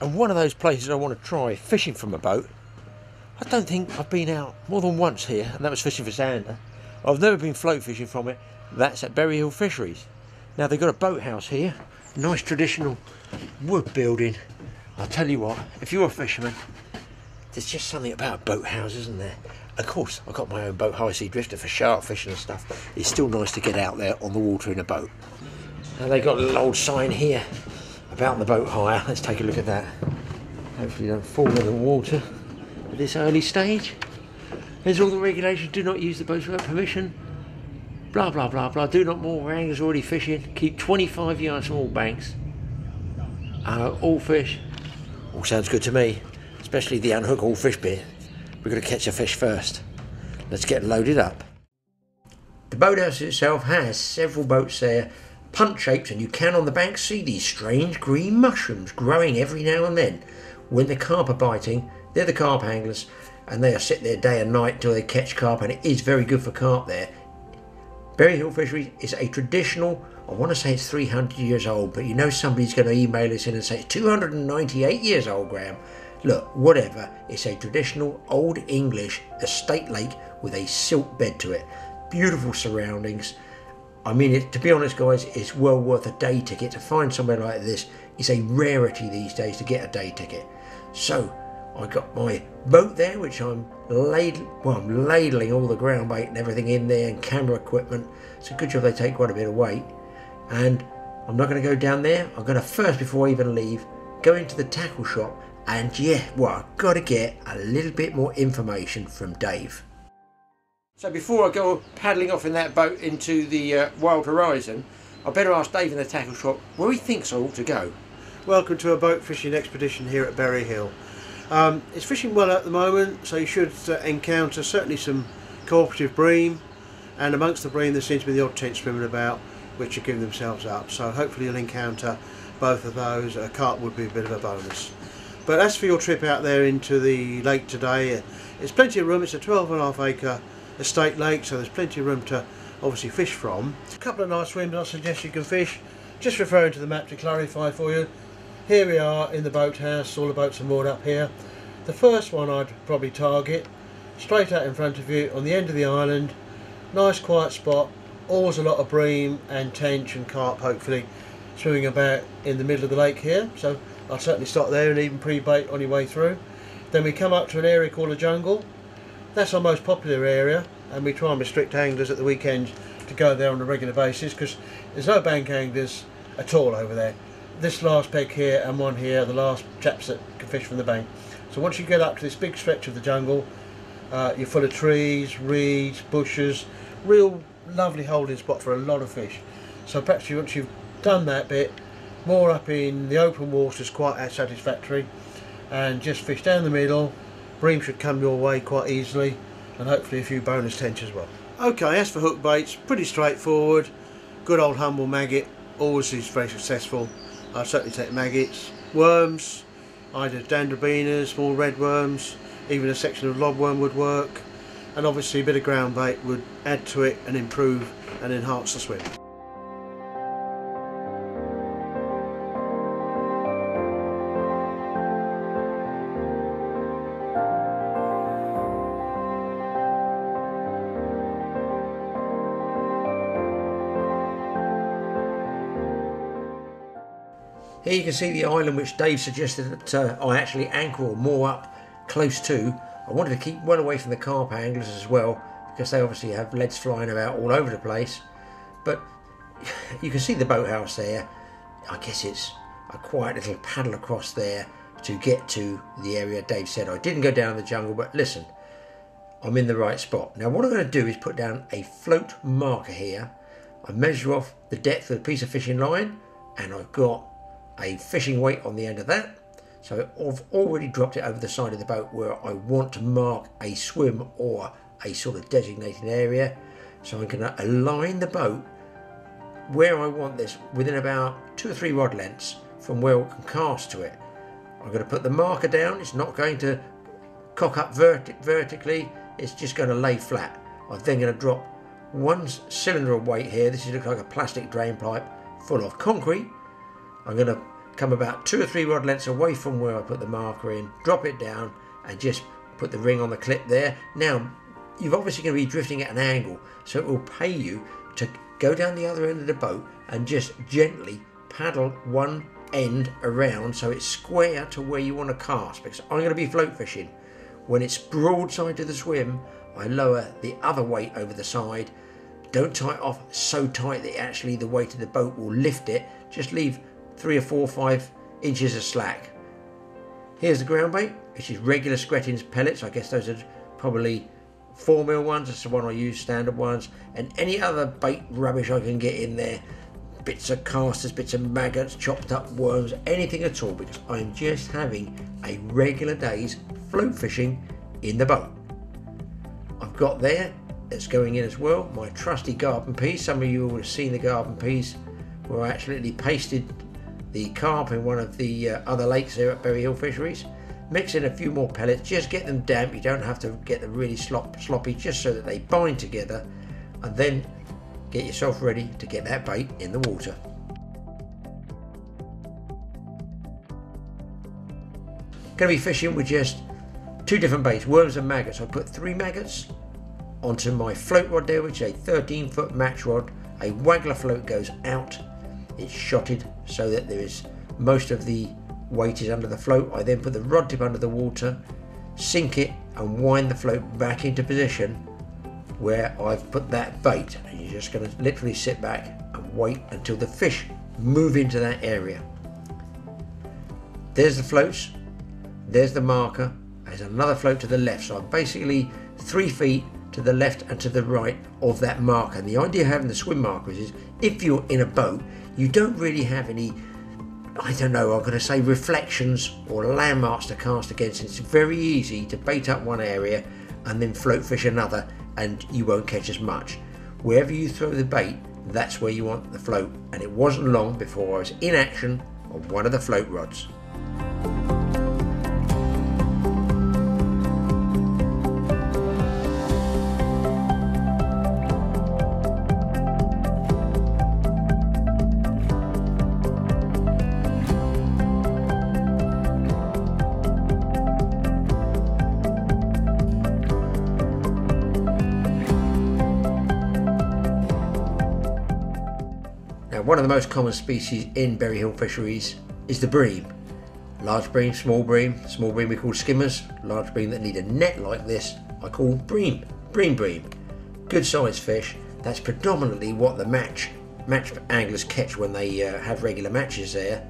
and one of those places I want to try fishing from a boat. I don't think I've been out more than once here, and that was fishing for zander. I've never been float fishing from it. That's at Bury Hill Fisheries. Now they've got a boathouse here, nice traditional wood building. I'll tell you what, if you're a fisherman, there's just something about a boathouse, isn't there? Of course, I've got my own boat, high sea drifter for shark fishing and stuff. It's still nice to get out there on the water in a boat. Now they've got a little old sign here about the boat hire. Let's take a look at that. Hopefully you don't fall in the water at this early stage. There's all the regulations. Do not use the boats without permission. Blah, blah, blah, blah. Do not moor where anglers already fishing. Keep 25 yards from all banks. Uh, all fish. All sounds good to me. Especially the unhook all fish bit. We've got to catch a fish first. Let's get loaded up. The boathouse itself has several boats there, punt shapes, and you can on the bank see these strange green mushrooms growing every now and then. When the carp are biting, they're the carp anglers, and they are sit there day and night till they catch carp, and it is very good for carp there. Bury Hill Fisheries is a traditional, I want to say it's 300 years old, but you know somebody's going to email us in and say it's 298 years old, Graeme. Look, whatever, it's a traditional Old English estate lake with a silt bed to it. Beautiful surroundings. I mean, it, to be honest, guys, it's well worth a day ticket. To find somewhere like this is a rarity these days to get a day ticket. So, I got my boat there, which I'm ladling, well, I'm ladling all the ground bait and everything in there and camera equipment. It's a good job they take quite a bit of weight. And I'm not going to go down there. I'm going to first, before I even leave, go into the tackle shop and yeah, well, I've got to get a little bit more information from Dave. So before I go paddling off in that boat into the uh, wild horizon, I better ask Dave in the tackle shop where he thinks I ought to go. Welcome to a boat fishing expedition here at Bury Hill. Um, it's fishing well at the moment, so you should uh, encounter certainly some cooperative bream, and amongst the bream there seems to be the odd tench swimming about, which are giving themselves up. So hopefully you'll encounter both of those. A carp would be a bit of a bonus. But as for your trip out there into the lake today, it's plenty of room. It's a 12 and a half acre estate lake, so there's plenty of room to obviously fish from. A couple of nice swims I suggest you can fish. Just referring to the map to clarify for you. Here we are in the boathouse, all the boats are moored up here. The first one I'd probably target, straight out in front of you on the end of the island. Nice quiet spot, always a lot of bream and tench and carp hopefully swimming about in the middle of the lake here. So I'll certainly stop there and even pre-bait on your way through. Then we come up to an area called the jungle. That's our most popular area and we try and restrict anglers at the weekend to go there on a regular basis because there's no bank anglers at all over there this last peg here and one here are the last chaps that can fish from the bank. So once you get up to this big stretch of the jungle, uh, you're full of trees, reeds, bushes, real lovely holding spot for a lot of fish. So perhaps once you've done that bit, more up in the open water is quite satisfactory and just fish down the middle, bream should come your way quite easily and hopefully a few bonus tench as well. Okay, as for hook baits, pretty straightforward, good old humble maggot, always is very successful. I'd certainly take maggots, worms, either dendrobaenas, small red worms, even a section of lobworm would work, and obviously a bit of ground bait would add to it and improve and enhance the swim. Here you can see the island which Dave suggested that uh, I actually anchor or moor up close to. I wanted to keep well away from the carp anglers as well because they obviously have leads flying about all over the place. But you can see the boathouse there. I guess it's a quiet little paddle across there to get to the area Dave said. I didn't go down the jungle, but listen, I'm in the right spot. Now what I'm going to do is put down a float marker here. I measure off the depth of the piece of fishing line and I've got a fishing weight on the end of that. So I've already dropped it over the side of the boat where I want to mark a swim or a sort of designated area. So I'm going to align the boat where I want this within about two or three rod lengths from where I can cast to it. I'm going to put the marker down. It's not going to cock up verti vertically. It's just going to lay flat. I'm then going to drop one cylinder of weight here. This looks like a plastic drain pipe full of concrete. I'm going to come about two or three rod lengths away from where I put the marker in, drop it down, and just put the ring on the clip there. Now, you're obviously going to be drifting at an angle, so it will pay you to go down the other end of the boat and just gently paddle one end around so it's square to where you want to cast because I'm going to be float fishing. When it's broadside to the swim, I lower the other weight over the side. Don't tie it off so tight that actually the weight of the boat will lift it. Just leave three or four, five inches of slack. Here's the ground bait, which is regular Skretting's pellets. I guess those are probably four mil ones. That's the one I use, standard ones, and any other bait rubbish I can get in there. Bits of casters, bits of maggots, chopped up worms, anything at all, because I'm just having a regular day's float fishing in the boat. I've got there, that's going in as well, my trusty garden peas. Some of you will have seen the garden peas where I actually pasted the carp in one of the uh, other lakes here at Bury Hill Fisheries. Mix in a few more pellets, just get them damp. You don't have to get them really slop, sloppy, just so that they bind together. And then get yourself ready to get that bait in the water. Going to be fishing with just two different baits, worms and maggots. I put three maggots onto my float rod there, which is a 13 foot match rod. A waggler float goes out. It's shotted so that there is most of the weight is under the float. I then put the rod tip under the water, sink it, and wind the float back into position where I've put that bait. And you're just going to literally sit back and wait until the fish move into that area. There's the floats, there's the marker, there's another float to the left. So I'm basically three feet to the left and to the right of that marker. And the idea of having the swim markers is if you're in a boat, you don't really have any, I don't know, I'm going to say reflections or landmarks to cast against. It's very easy to bait up one area and then float fish another, and you won't catch as much. Wherever you throw the bait, that's where you want the float. And it wasn't long before I was in action on one of the float rods. Of the most common species in Bury Hill fisheries is the bream. Large bream, small bream, small bream we call skimmers, large bream that need a net like this I call bream, bream bream. Good sized fish, that's predominantly what the match match anglers catch when they uh, have regular matches there.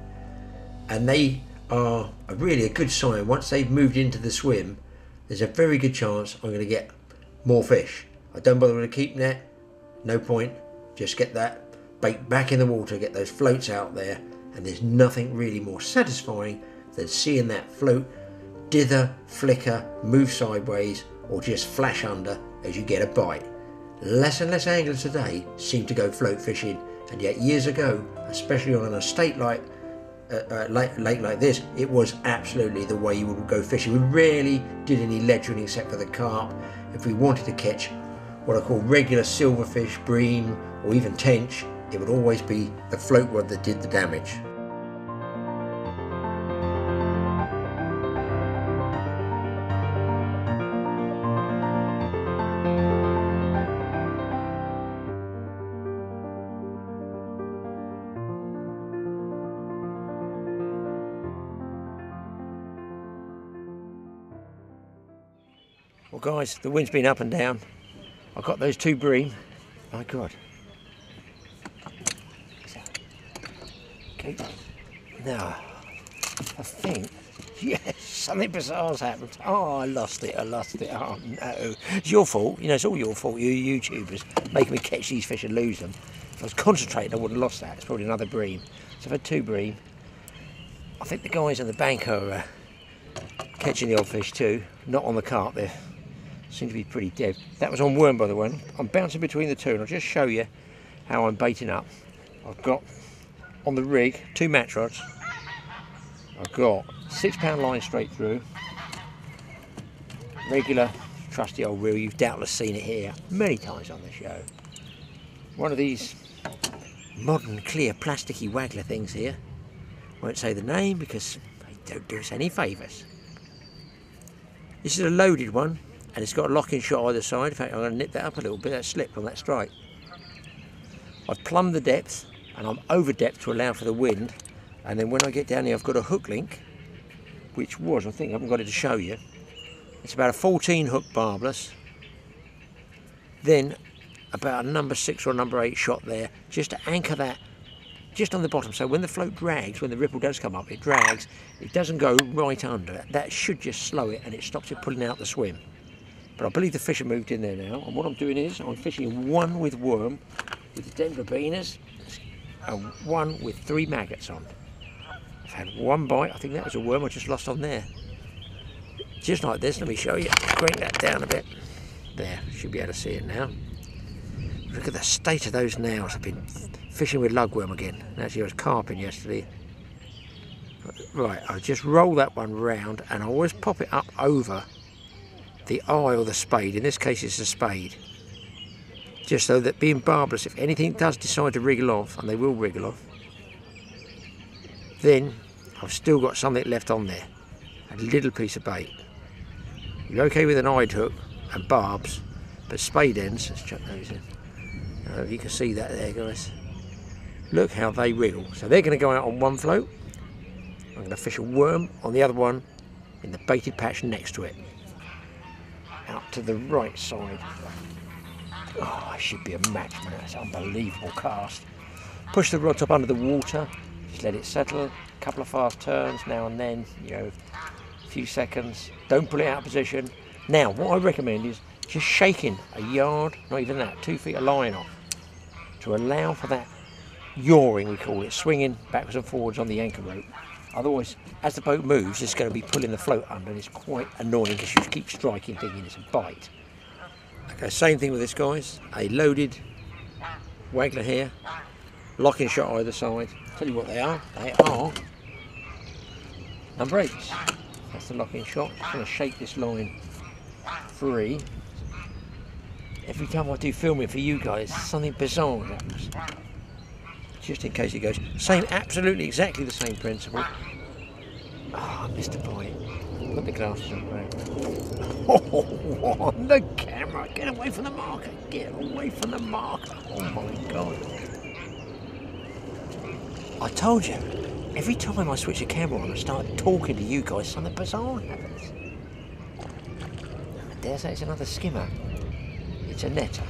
And they are a really a good sign. Once they've moved into the swim, there's a very good chance I'm going to get more fish. I don't bother with a keep net, no point, just get that bait back in the water, get those floats out there, and there's nothing really more satisfying than seeing that float dither, flicker, move sideways, or just flash under as you get a bite. Less and less anglers today seem to go float fishing, and yet years ago, especially on an estate like uh, uh, lake, lake like this, it was absolutely the way you would go fishing. We rarely did any ledgering except for the carp. If we wanted to catch what I call regular silverfish, bream, or even tench, it would always be the float rod that did the damage. Well, guys, the wind's been up and down. I've got those two bream. My God. Okay. Now, I think, yes, something bizarre's happened. Oh, I lost it. I lost it. Oh, no. It's your fault. You know, it's all your fault, you YouTubers, making me catch these fish and lose them. If I was concentrating, I wouldn't have lost that. It's probably another bream. So I've had two bream. I think the guys at the bank are uh, catching the old fish too. Not on the carp, they seem to be pretty dead. That was on worm, by the way. I'm bouncing between the two, and I'll just show you how I'm baiting up. I've got on the rig two match rods. I've got six pound line straight through. Regular, trusty old reel. You've doubtless seen it here many times on the show. One of these modern clear plasticky waggler things here Won't say the name because they don't do us any favours. This is a loaded one and it's got a locking shot either side. In fact, I'm going to nip that up a little bit, that slip on that strike. I've plumbed the depth and I'm over depth to allow for the wind. And then when I get down here, I've got a hook link, which was, I think I haven't got it to show you. It's about a 14 hook barbless. Then about a number six or number eight shot there, just to anchor that just on the bottom. So when the float drags, when the ripple does come up, it drags, it doesn't go right under. That should just slow it and it stops it pulling out the swim. But I believe the fish have moved in there now. And what I'm doing is I'm fishing one with worm, with the Denver dendrobaenas, and one with three maggots on. I've had one bite. I think that was a worm I just lost on there. Just like this. Let me show you. Crank that down a bit. There. Should be able to see it now. Look at the state of those nails. I've been fishing with lugworm again. Actually, I was carping yesterday. Right, I'll just roll that one round and I always pop it up over the eye or the spade. In this case, it's a spade. Just so that being barbless, if anything does decide to wriggle off, and they will wriggle off, then I've still got something left on there. A little piece of bait. You're okay with an eyed hook and barbs, but spade ends, let's chuck those in. Uh, you can see that there, guys. Look how they wriggle. So they're going to go out on one float. I'm going to fish a worm on the other one in the baited patch next to it. Out to the right side. Oh, I should be a match, man. That's an unbelievable cast. Push the rod up under the water. Just let it settle. A couple of fast turns now and then. You know, a few seconds. Don't pull it out of position. Now, what I recommend is just shaking a yard, not even that, two feet of line off to allow for that yawing, we call it, swinging backwards and forwards on the anchor rope. Otherwise, as the boat moves, it's going to be pulling the float under, and it's quite annoying because you keep striking, thinking it's a bite. Okay, same thing with this, guys. A loaded waggler here, locking shot either side. Tell you what they are. They are number eights. That's the locking shot. Just going to shake this line free. Every time I do filming for you guys, something bizarre happens just in case it goes. Same, absolutely exactly the same principle. Ah, oh, point. Put the glasses on, right? Oh, on the camera. Get away from the marker. Get away from the marker. Oh my god. I told you, every time I switch the camera on and start talking to you guys, something bizarre happens. I dare say it's another skimmer. It's a netter.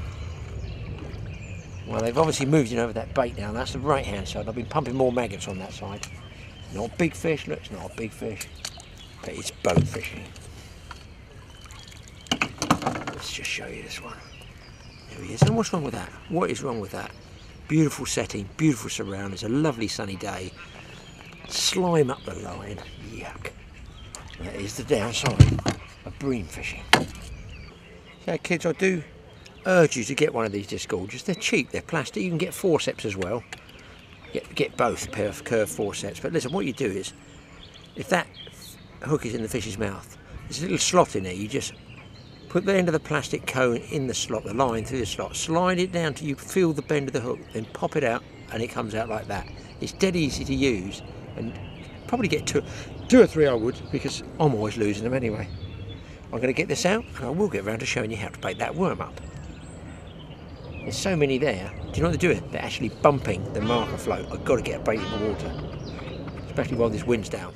Well, they've obviously moved in over that bait now. That's the right hand side. I've been pumping more maggots on that side. Not a big fish. Look, it's not a big fish. But it's boat fishing. Let's just show you this one. There he is. And what's wrong with that? What is wrong with that? Beautiful setting, beautiful surroundings, a lovely sunny day. Slime up the line. Yuck. That is the downside of bream fishing. So kids, I do urge you to get one of these disc gorges. They're cheap, they're plastic. You can get forceps as well. Get, get both pair of curved forceps. But listen, what you do is, if that hook is in the fish's mouth, there's a little slot in there. You just put the end of the plastic cone in the slot, the line through the slot, slide it down till you feel the bend of the hook, then pop it out and it comes out like that. It's dead easy to use and probably get two, two or three I would because I'm always losing them anyway. I'm going to get this out and I will get around to showing you how to bait that worm up. There's so many there. Do you know what they're doing? They're actually bumping the marker float. I've got to get a bait in the water, especially while this wind's down.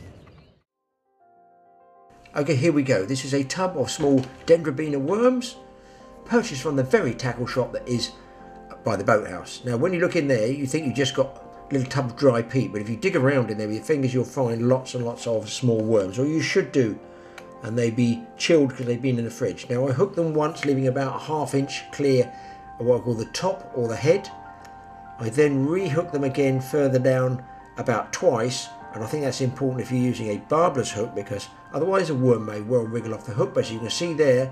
Okay, here we go. This is a tub of small Dendrobaena worms, purchased from the very tackle shop that is by the boathouse. Now, when you look in there, you think you just got a little tub of dry peat, but if you dig around in there with your fingers, you'll find lots and lots of small worms, or you should do, and they be chilled because they've been in the fridge. Now, I hooked them once, leaving about a half inch clear of what I call the top or the head. I then rehook them again further down about twice and I think that's important if you're using a barbless hook because otherwise a worm may well wriggle off the hook. But as you can see there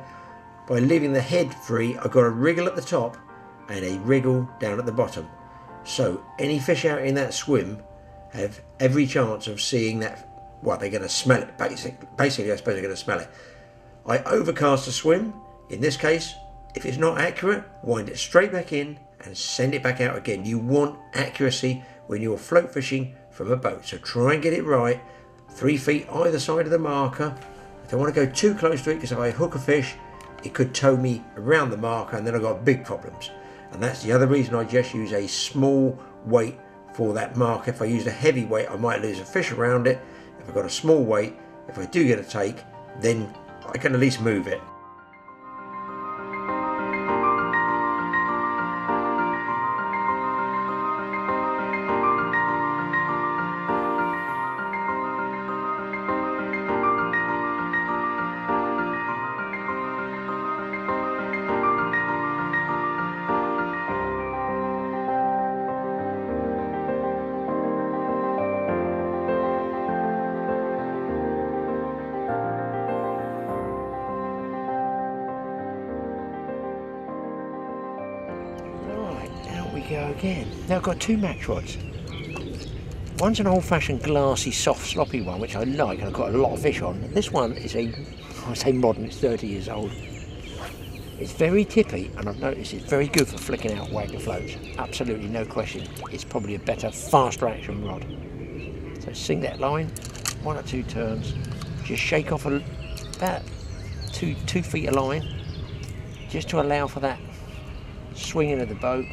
by leaving the head free I've got a wriggle at the top and a wriggle down at the bottom. So any fish out in that swim have every chance of seeing that well they're going to smell it basically, basically I suppose they're going to smell it. I overcast a swim. In this case if it's not accurate, wind it straight back in and send it back out again. You want accuracy when you're float fishing from a boat. So try and get it right. Three feet either side of the marker. I don't want to go too close to it because if I hook a fish, it could tow me around the marker and then I've got big problems. And that's the other reason I just use a small weight for that marker. If I use a heavy weight, I might lose a fish around it. If I've got a small weight, if I do get a take, then I can at least move it. Again. Now I've got two match rods. One's an old-fashioned glassy, soft, sloppy one, which I like, and I've got a lot of fish on. This one is a, I say modern, it's 30 years old. It's very tippy, and I've noticed it's very good for flicking out waggler floats. Absolutely no question. It's probably a better, faster action rod. So sink that line, one or two turns, just shake off a, about two two feet of line, just to allow for that swinging of the boat.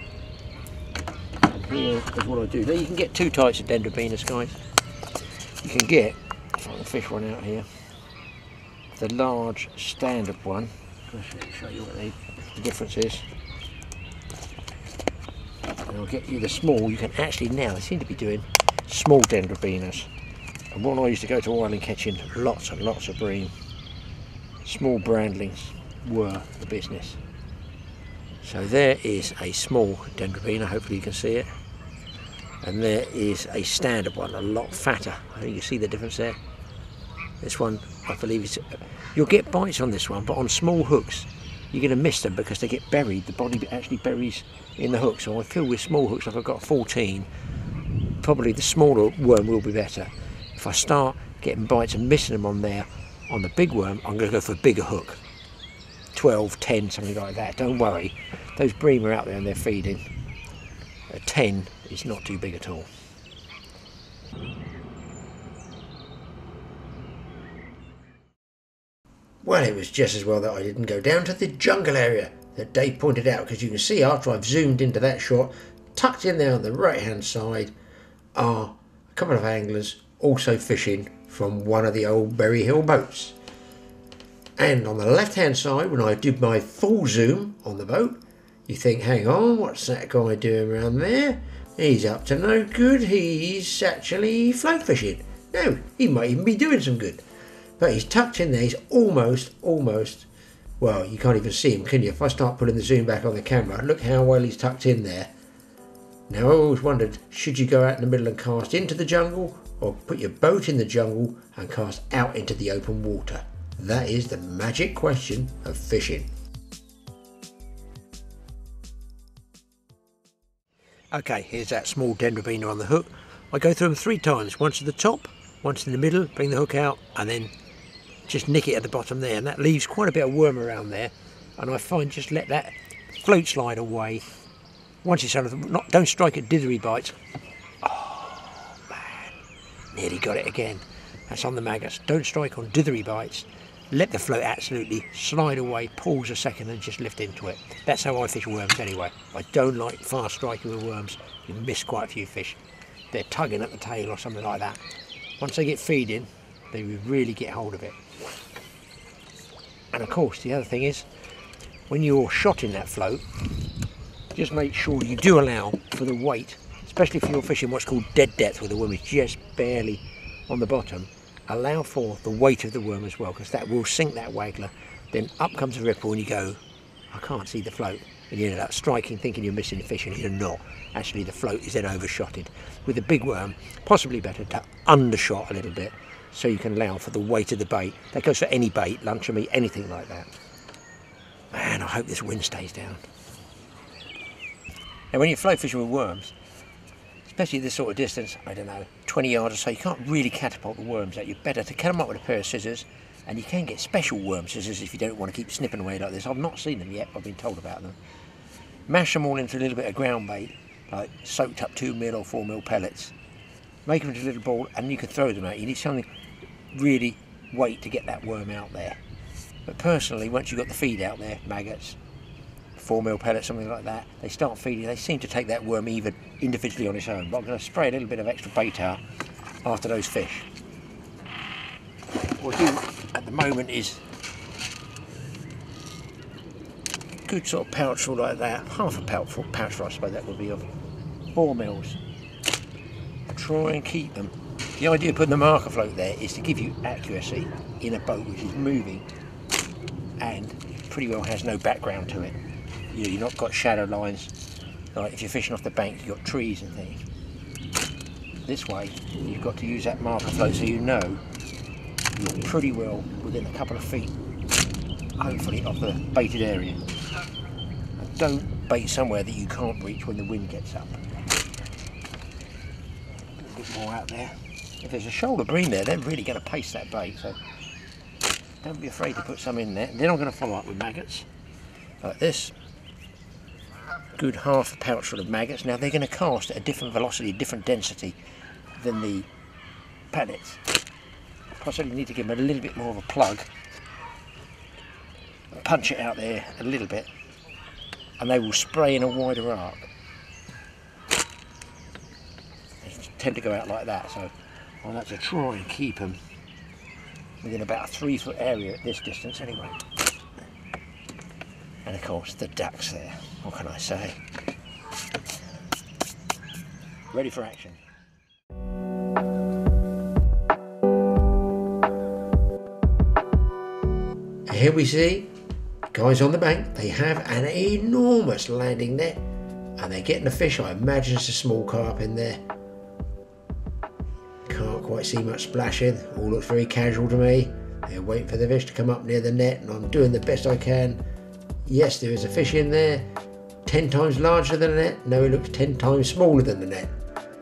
Here is what I do. Now you can get two types of dendrobaenas, guys. You can get, if I can fish one out here, the large standard one. I'll show you what the, the difference is. And I'll get you the small. You can actually now, they seem to be doing small dendrobaenas. And when I used to go to Ireland catching lots and lots of bream, small brandlings were the business. So there is a small dendrobaena, hopefully you can see it. And there is a standard one, a lot fatter. I think you see the difference there. This one, I believe, is. You'll get bites on this one, but on small hooks, you're going to miss them because they get buried. The body actually buries in the hook. So I feel with small hooks, like I've got 14, probably the smaller worm will be better. If I start getting bites and missing them on there, on the big worm, I'm going to go for a bigger hook. 12, 10, something like that. Don't worry. Those bream are out there and they're feeding. A 10 is not too big at all. Well, it was just as well that I didn't go down to the jungle area that Dave pointed out because you can see after I've zoomed into that shot, tucked in there on the right hand side are a couple of anglers also fishing from one of the old Bury Hill boats. And on the left hand side, when I did my full zoom on the boat, you think, hang on, what's that guy doing around there? He's up to no good. He's actually float fishing. No, he might even be doing some good. But he's tucked in there. He's almost, almost, well, you can't even see him, can you? If I start putting the zoom back on the camera, look how well he's tucked in there. Now, I always wondered, should you go out in the middle and cast into the jungle, or put your boat in the jungle and cast out into the open water? That is the magic question of fishing. Okay, here's that small dendrobaena on the hook. I go through them three times, once at the top, once in the middle, bring the hook out, and then just nick it at the bottom there. And that leaves quite a bit of worm around there. And I find just let that float slide away. Once it's out of the, not, don't strike at dithery bites. Oh man, nearly got it again. That's on the maggots. Don't strike on dithery bites. Let the float absolutely slide away, pause a second and just lift into it. That's how I fish worms anyway. I don't like fast striking with worms. You miss quite a few fish. They're tugging at the tail or something like that. Once they get feeding, they really get hold of it. And of course, the other thing is, when you're shotting that float, just make sure you do allow for the weight, especially if you're fishing what's called dead depth where the worm is just barely on the bottom, allow for the weight of the worm as well because that will sink that waggler. Then up comes a ripple and you go, I can't see the float. And you end up striking thinking you're missing the fish and you're not. Actually the float is then overshotted. With a big worm, possibly better to undershot a little bit so you can allow for the weight of the bait. That goes for any bait, luncheon meat, anything like that. Man, I hope this wind stays down. Now when you float fishing with worms, especially this sort of distance, I don't know, 20 yards or so, you can't really catapult the worms out. You're better to cut them up with a pair of scissors, and you can get special worm scissors if you don't want to keep snipping away like this. I've not seen them yet, I've been told about them. Mash them all into a little bit of ground bait, like soaked up 2 mil or 4 mil pellets, make them into a little ball, and you can throw them out. You need something really weight to get that worm out there. But personally, once you've got the feed out there, maggots, four mil pellets, something like that, they start feeding. They seem to take that worm even individually on its own. But I'm going to spray a little bit of extra bait out after those fish. What I do at the moment is good sort of pouchful like that, half a pouchful, pouchful I suppose that would be of four mils. Try and keep them. The idea of putting the marker float there is to give you accuracy in a boat which is moving and pretty well has no background to it. You you've not got shadow lines like if you're fishing off the bank you've got trees and things. This way you've got to use that marker float so you know you're pretty well within a couple of feet hopefully of the baited area don't bait somewhere that you can't reach when the wind gets up. A bit more out there. If there's a shoulder bream there, they're really going to pace that bait, so don't be afraid to put some in there. They're not going to follow up with maggots like this. Good half a pouch full of maggots. Now they're going to cast at a different velocity, different density than the pellets. Possibly need to give them a little bit more of a plug. Punch it out there a little bit and they will spray in a wider arc. They tend to go out like that, so I'll have to try and keep them within about a three foot area at this distance anyway. And of course the ducks there, what can I say? Ready for action. Here we see Guys on the bank, they have an enormous landing net and they're getting the fish. I imagine it's a small carp in there. Can't quite see much splashing. All looks very casual to me. They're waiting for the fish to come up near the net and I'm doing the best I can. Yes, there is a fish in there. 10 times larger than the net. No, it looks 10 times smaller than the net.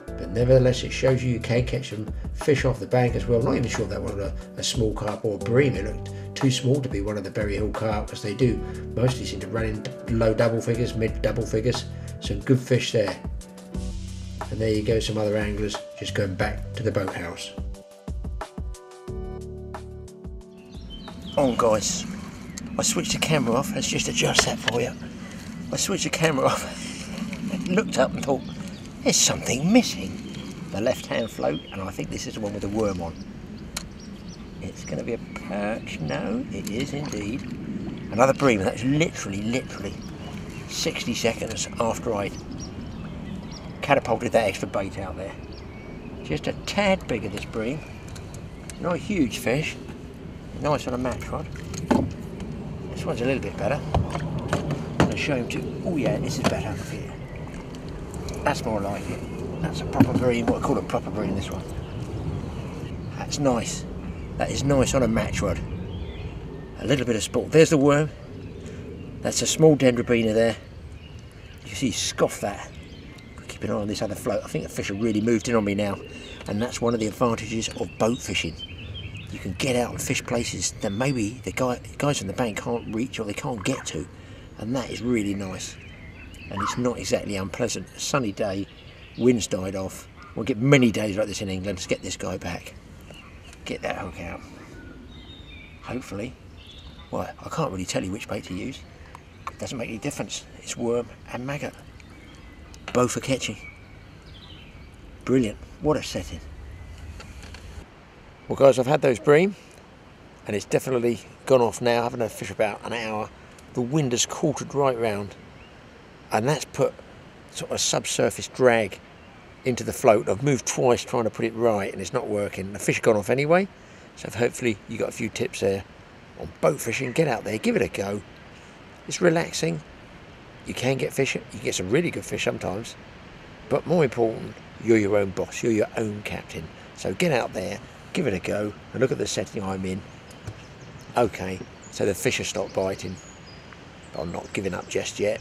But nevertheless, it shows you you can catch some fish off the bank as well. Not even sure that was a, small carp or a bream. It looked too small to be one of the Bury Hill carp because they do mostly seem to run in low double figures, mid double figures. Some good fish there. And there you go, some other anglers just going back to the boathouse. On guys, I switched the camera off. Let's just adjust that for you. I switched the camera off, looked up and thought, there's something missing. The left hand float, and I think this is the one with the worm on. It's going to be a perch. No, it is indeed. Another bream. That's literally, literally 60 seconds after I catapulted that extra bait out there. Just a tad bigger this bream. Not a huge fish. Nice on a match rod. This one's a little bit better. Show him to. Oh yeah, this is better. Here. That's more like it. That's a proper bream. What I call a proper bream. This one. That's nice. That is nice on a match rod. A little bit of sport. There's the worm. That's a small dendrobaena there. You see, scoff that. Keep an eye on this other float. I think the fish have really moved in on me now. And that's one of the advantages of boat fishing. You can get out and fish places that maybe the guy, guys on the bank can't reach or they can't get to. And that is really nice. And it's not exactly unpleasant. A sunny day, wind's died off. We'll get many days like this in England to get this guy back get that hook out. Hopefully. Well, I can't really tell you which bait to use. It doesn't make any difference. It's worm and maggot. Both are catching. Brilliant. What a setting. Well guys, I've had those bream and it's definitely gone off now. I haven't had fish about an hour. The wind has quartered right round and that's put sort of subsurface drag into the float. I've moved twice trying to put it right and it's not working. The fish have gone off anyway, so hopefully you got a few tips there on boat fishing. Get out there, give it a go. It's relaxing. You can get fish, you can get some really good fish sometimes, but more important, you're your own boss, you're your own captain. So get out there, give it a go, and look at the setting I'm in. Okay, so the fish have stopped biting, I'm not giving up just yet.